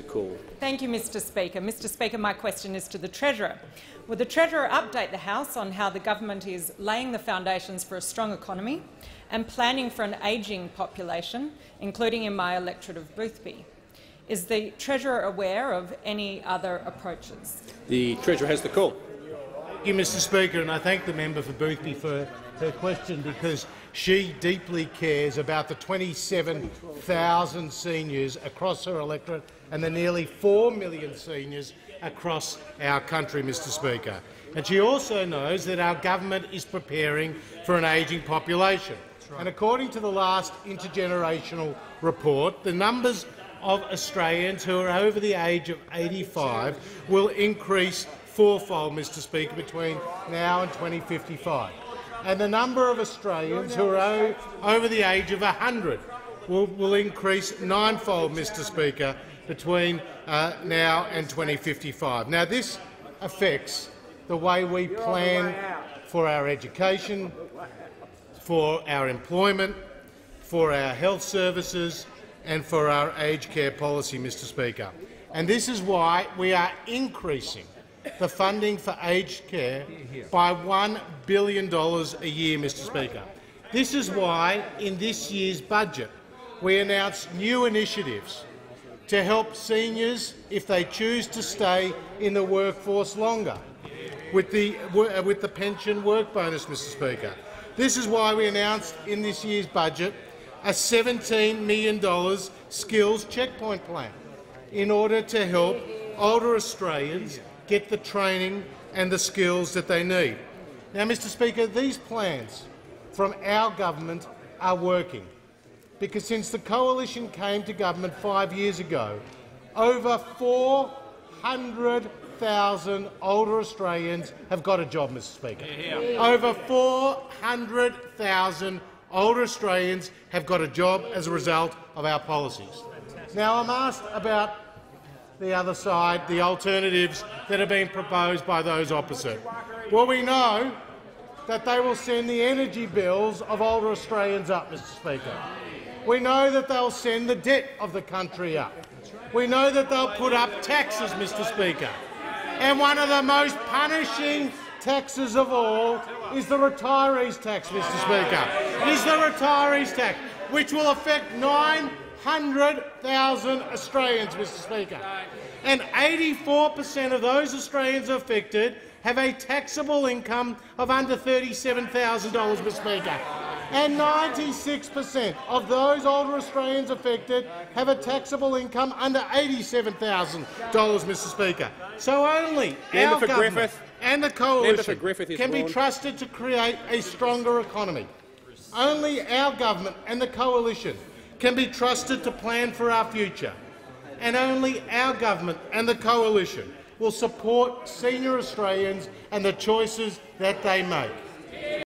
the call. Thank you, Mr Speaker. Mr Speaker, my question is to the Treasurer. Will the Treasurer update the House on how the government is laying the foundations for a strong economy and planning for an ageing population, including in my electorate of Boothby? Is the Treasurer aware of any other approaches? The Treasurer has the call. Thank you, Mr Speaker, and I thank the member for Boothby for her question because she deeply cares about the 27,000 seniors across her electorate and the nearly 4 million seniors across our country, Mr Speaker. And she also knows that our government is preparing for an ageing population. And according to the last intergenerational report, the numbers of Australians who are over the age of 85 will increase fourfold, Mr Speaker, between now and 2055 and the number of Australians who are over the age of 100 will, will increase ninefold, Mr Speaker, between uh, now and 2055. Now, this affects the way we plan for our education, for our employment, for our health services and for our aged care policy, Mr Speaker. And this is why we are increasing the funding for aged care by $1 billion a year, Mr Speaker. This is why, in this year's budget, we announced new initiatives to help seniors if they choose to stay in the workforce longer, with the, uh, with the pension work bonus, Mr Speaker. This is why we announced in this year's budget a $17 million skills checkpoint plan in order to help older Australians get the training and the skills that they need. Now, Mr Speaker, these plans from our government are working because since the coalition came to government five years ago, over 400,000 older Australians have got a job, Mr Speaker. Over 400,000 older Australians have got a job as a result of our policies. Now, I'm asked about the other side, the alternatives that have been proposed by those opposite. Well, we know that they will send the energy bills of older Australians up, Mr Speaker. We know that they'll send the debt of the country up. We know that they'll put up taxes, Mr Speaker. And one of the most punishing taxes of all is the retirees tax, Mr Speaker. Is the retirees tax, which will affect 900,000 Australians, Mr Speaker and 84 per cent of those Australians affected have a taxable income of under $37,000, Mr Speaker. And 96 per cent of those older Australians affected have a taxable income under $87,000, Mr Speaker. So only Member our government Griffith. and the coalition can be trusted to create a stronger economy. Only our government and the coalition can be trusted to plan for our future and only our government and the coalition will support senior Australians and the choices that they make.